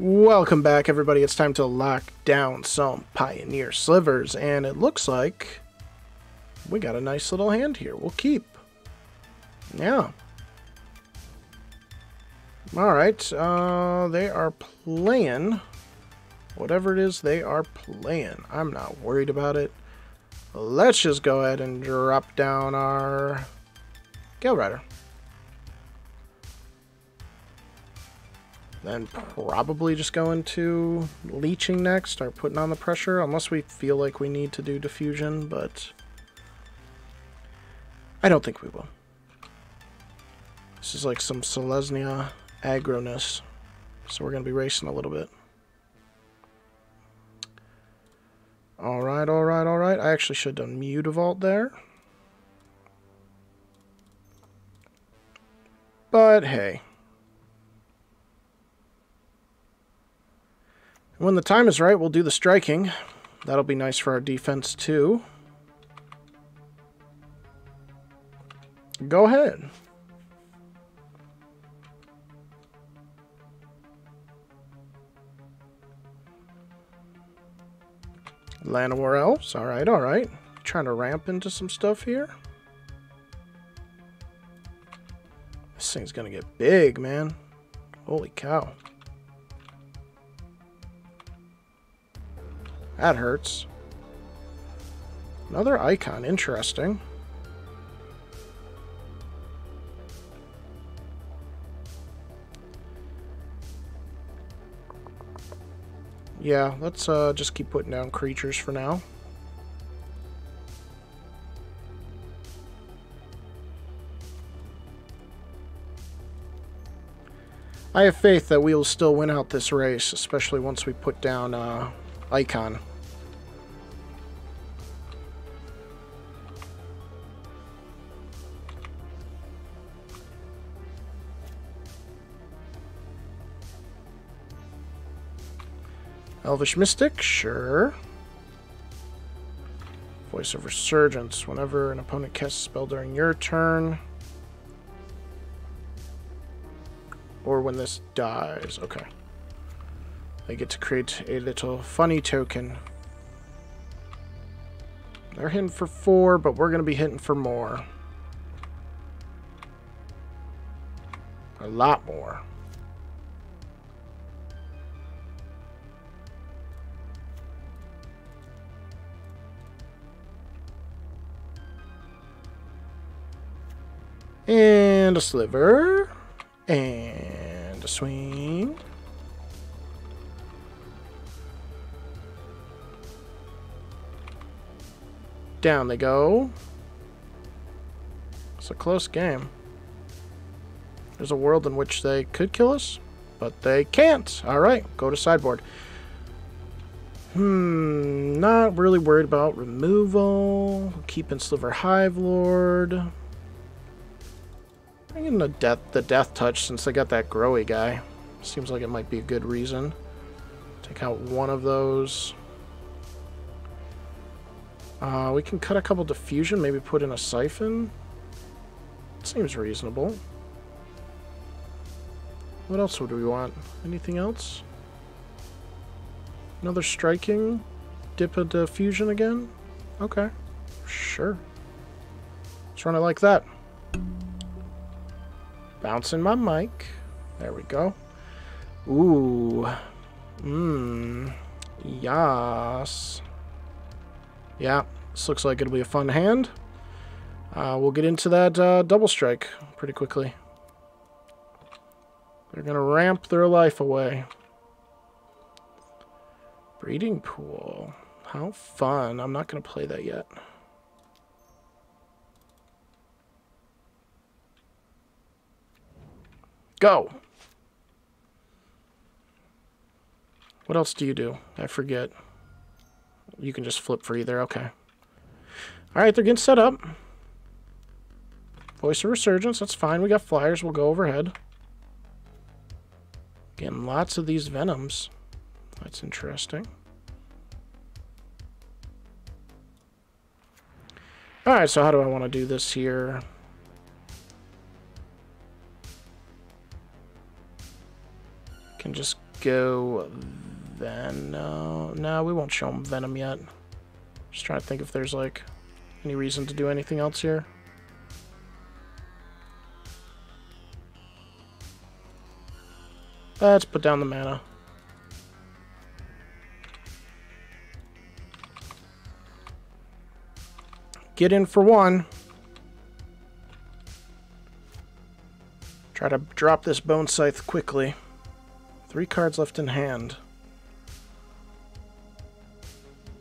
Welcome back, everybody. It's time to lock down some Pioneer Slivers, and it looks like we got a nice little hand here. We'll keep. Yeah. Alright, uh, they are playing whatever it is they are playing. I'm not worried about it. Let's just go ahead and drop down our Galerider. Then probably just go into leeching next, start putting on the pressure, unless we feel like we need to do diffusion, but I don't think we will. This is like some Selesnya aggroness, so we're going to be racing a little bit. Alright, alright, alright. I actually should have done Mutavault there. But hey, When the time is right, we'll do the striking. That'll be nice for our defense, too. Go ahead. Llanowar Elves. Alright, alright. Trying to ramp into some stuff here. This thing's gonna get big, man. Holy cow. That hurts. Another icon, interesting. Yeah, let's uh, just keep putting down creatures for now. I have faith that we will still win out this race, especially once we put down uh, icon. Elvish Mystic, sure. Voice of Resurgence. Whenever an opponent casts a spell during your turn. Or when this dies. Okay. They get to create a little funny token. They're hitting for four, but we're going to be hitting for more. A lot more. And a sliver. And a swing. Down they go. It's a close game. There's a world in which they could kill us, but they can't. Alright, go to sideboard. Hmm, not really worried about removal. Keeping Sliver Hivelord. Bringing the death, the death touch since they got that growy guy. Seems like it might be a good reason. Take out one of those. Uh, we can cut a couple diffusion, maybe put in a siphon. Seems reasonable. What else would we want? Anything else? Another striking? Dip a diffusion again? Okay. Sure. Let's run it like that. Bouncing my mic. There we go. Ooh. Mmm. Yas. Yeah, this looks like it'll be a fun hand. Uh, we'll get into that uh, double strike pretty quickly. They're going to ramp their life away. Breeding pool. How fun. I'm not going to play that yet. Go! What else do you do? I forget. You can just flip for either. Okay. Alright, they're getting set up. Voice of Resurgence. That's fine. We got flyers. We'll go overhead. Getting lots of these Venoms. That's interesting. Alright, so how do I want to do this here? Can just go Venom. Uh, no, we won't show him Venom yet. Just trying to think if there's like any reason to do anything else here. Let's put down the mana. Get in for one. Try to drop this Bonescythe quickly. Three cards left in hand.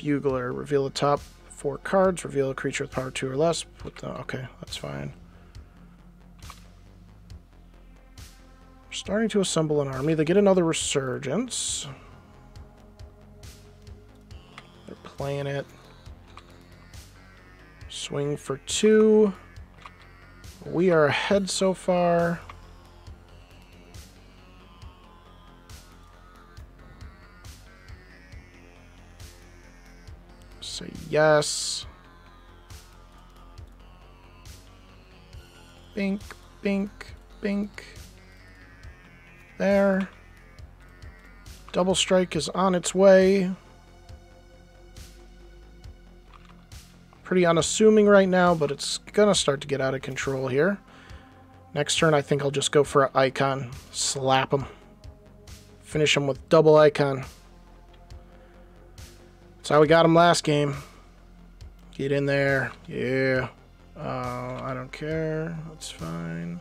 Bugler. Reveal the top four cards. Reveal a creature with power two or less. Put the, okay, that's fine. Starting to assemble an army. They get another resurgence. They're playing it. Swing for two. We are ahead so far. Say yes. Bink, bink, bink. There. Double strike is on its way. Pretty unassuming right now, but it's to start to get out of control here. Next turn, I think I'll just go for an icon. Slap him. Finish him with double icon. That's how we got him last game. Get in there. Yeah. Uh, I don't care. That's fine.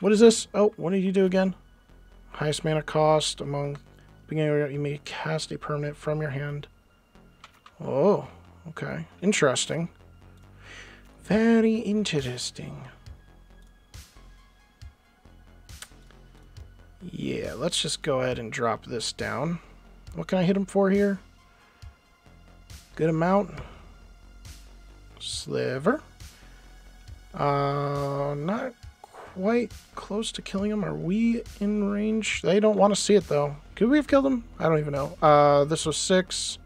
What is this? Oh, what did you do again? Highest mana cost among beginning you may cast a permanent from your hand. Oh, okay. Interesting. Very interesting. Yeah, let's just go ahead and drop this down. What can I hit him for here? Good amount. Sliver. Uh, not quite close to killing him. Are we in range? They don't want to see it, though. Could we have killed him? I don't even know. Uh, this was six.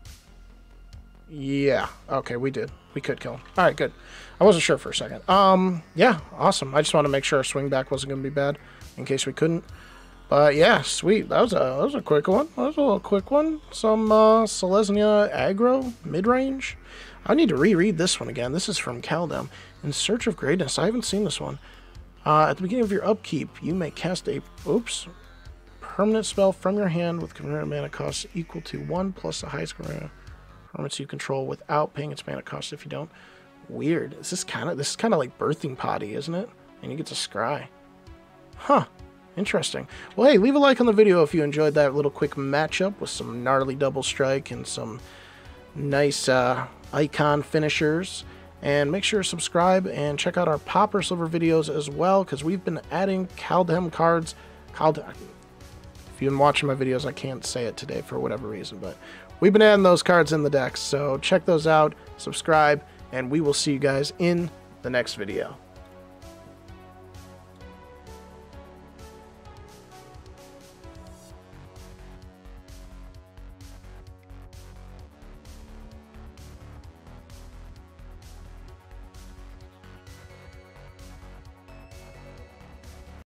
Yeah. Okay, we did. We could kill him. All right, good. I wasn't sure for a second. Um, yeah, awesome. I just want to make sure our swing back wasn't going to be bad in case we couldn't. But yeah, sweet. That was a that was a quick one. That was a little quick one. Some uh, Selesnya aggro mid range. I need to reread this one again. This is from Kaldheim. In Search of Greatness. I haven't seen this one. Uh, at the beginning of your upkeep, you may cast a oops permanent spell from your hand with converted mana cost equal to one plus the highest permanents you control without paying its mana cost. If you don't, weird. This is this kind of this is kind of like birthing potty, isn't it? And you get to scry. Huh. Interesting. Well, hey, leave a like on the video if you enjoyed that little quick matchup with some gnarly double strike and some nice uh, icon finishers. And make sure to subscribe and check out our Pauper Sliver videos as well, because we've been adding Kaldheim cards. Cald if you've been watching my videos, I can't say it today for whatever reason, but we've been adding those cards in the decks. So check those out, subscribe, and we will see you guys in the next video.